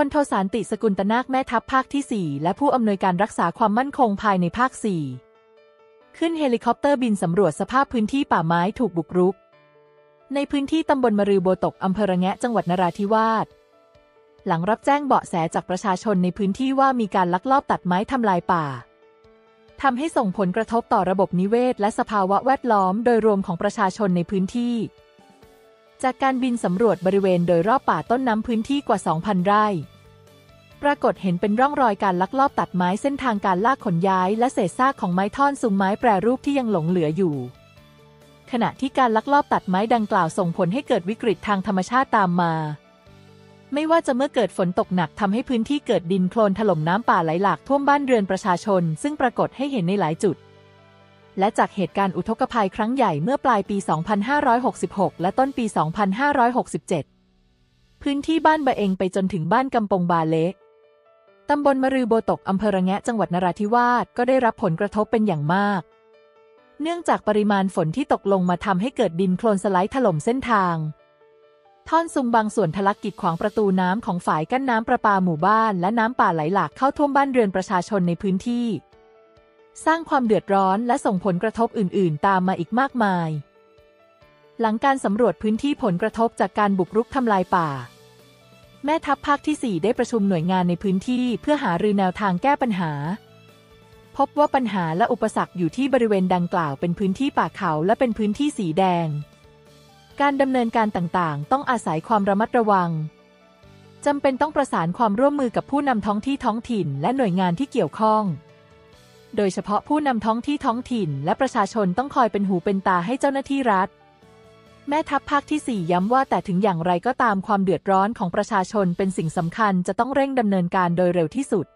พลโทศานติ ศกุนตนาคแม่ทัพภาคที่ 4 และผู้อำนวยการรักษาความมั่นคงภายในภาค 4 ขึ้นเฮลิคอปเตอร์บินสำรวจสภาพพื้นที่ป่าไม้ถูกบุกรุก ในพื้นที่ตำบลมรือโบตกอำเภอระแงะจังหวัดนราธิวาส หลังรับแจ้งเบาะแสจากประชาชนในพื้นที่ว่ามีการลักลอบตัดไม้ทำลายป่าทำให้ส่งผลกระทบต่อระบบนิเวศ และสภาวะแวดล้อมโดยรวมของประชาชนในพื้นที่ จากการบินสำรวจบริเวณโดยรอบป่าต้นน้ำพื้นที่กว่า 2,000 ไร่ ปรากฏเห็นเป็นร่องรอยการลักลอบตัดไม้เส้นทางการลากขนย้าย และเศษซากของไม้ท่อนซุงไม้แปรรูปที่ยังหลงเหลืออยู่ ขณะที่การลักลอบตัดไม้ดังกล่าวส่งผลให้เกิดวิกฤตทางธรรมชาติตามมา ไม่ว่าจะเมื่อเกิดฝนตกหนักทำให้พื้นที่เกิดดินโคลนถล่มน้ำป่าไหลหลากท่วมบ้านเรือนประชาชน ซึ่งปรากฏให้เห็นในหลายจุด และจากเหตุการณ์อุทกภัยครั้งใหญ่เมื่อปลายปี 2566 และต้นปี 2567 พื้นที่บ้านบะเองไปจนถึงบ้านกำปงบาเละตำบลมรือโบตกอำเภอระแงะจังหวัดนราธิวาสก็ได้รับผลกระทบเป็นอย่างมาก เนื่องจากปริมาณฝนที่ตกลงมาทำให้เกิดดินโคลนสไลด์ถล่มเส้นทาง ท่อนซุงบางส่วนทะลักกิดขวางประตูน้ำของฝายกั้นน้ำประปาหมู่บ้าน และน้ำป่าไหลหลากเข้าท่วมบ้านเรือนประชาชนในพื้นที่ สร้างความเดือดร้อนและส่งผลกระทบอื่น ๆ ตามมาอีกมากมาย หลังการสำรวจพื้นที่ผลกระทบจากการบุกรุกทำลายป่า แม่ทัพภาคที่ 4 ได้ประชุมหน่วยงานในพื้นที่เพื่อหารือแนวทางแก้ปัญหา พบว่าปัญหาและอุปสรรคอยู่ที่บริเวณดังกล่าวเป็นพื้นที่ป่าเขาและเป็นพื้นที่สีแดง การดำเนินการต่างๆ ต้องอาศัยความระมัดระวังจำเป็นต้องประสานความร่วมมือกับผู้นำท้องที่ท้องถิ่นและหน่วยงานที่เกี่ยวข้อง โดยเฉพาะผู้นำท้องที่ท้องถิ่น และประชาชนต้องคอยเป็นหูเป็นตาให้เจ้าหน้าที่รัฐ แม่ทัพภาคที่ 4 ย้ำว่าแต่ถึงอย่างไรก็ตามความเดือดร้อนของประชาชนเป็นสิ่งสำคัญจะต้องเร่งดำเนินการโดยเร็วที่สุด